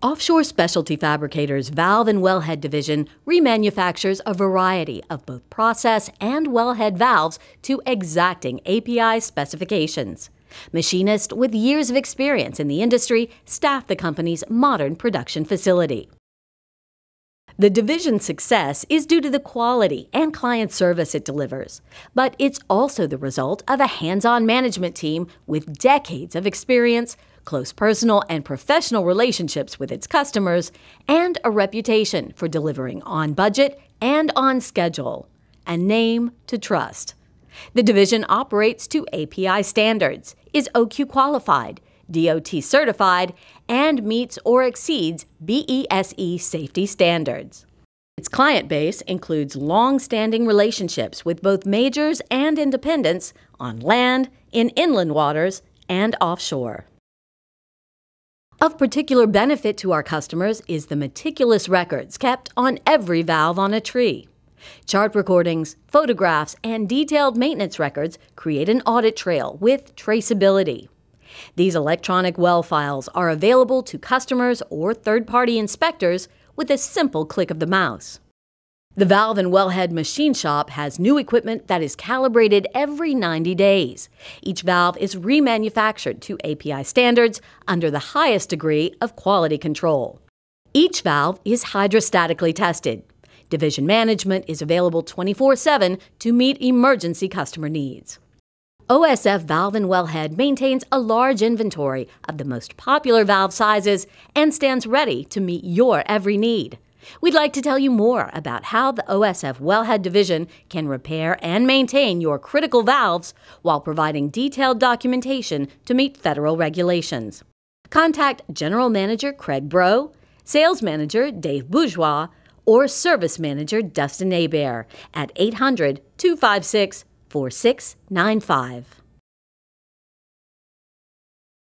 Offshore Specialty Fabricators Valve and Wellhead Division remanufactures a variety of both process and wellhead valves to exacting API specifications. Machinists with years of experience in the industry staff the company's modern production facility. The division's success is due to the quality and client service it delivers, but it's also the result of a hands on management team with decades of experience, close personal and professional relationships with its customers, and a reputation for delivering on budget and on schedule. A name to trust. The division operates to API standards, is OQ qualified, DOT certified, and meets or exceeds BSEE safety standards. Its client base includes long standing relationships with both majors and independents on land, in inland waters, and offshore. Of particular benefit to our customers is the meticulous records kept on every valve on a tree. Chart recordings, photographs, and detailed maintenance records create an audit trail with traceability. These electronic well files are available to customers or third party inspectors with a simple click of the mouse. The Valve and Wellhead Machine Shop has new equipment that is calibrated every 90 days. Each valve is remanufactured to API standards under the highest degree of quality control. Each valve is hydrostatically tested. Division management is available 24 7 to meet emergency customer needs. OSF Valve and Wellhead maintains a large inventory of the most popular valve sizes and stands ready to meet your every need. We'd like to tell you more about how the OSF Wellhead Division can repair and maintain your critical valves while providing detailed documentation to meet federal regulations. Contact General Manager Craig Bro, Sales Manager Dave Bourgeois, or Service Manager Dustin Abear at 800 256 4695.